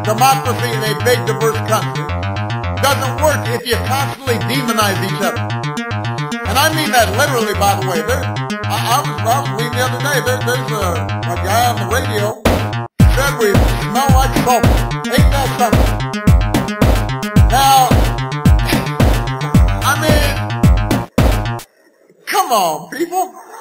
democracy in a big, diverse country doesn't work if you constantly demonize each other. And I mean that literally, by the way. There, I, I, was, I was reading the other day, there, there's a, a guy on the radio said we smell like smoke. Ain't that something? Now, I mean, come on, people.